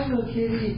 还有几滴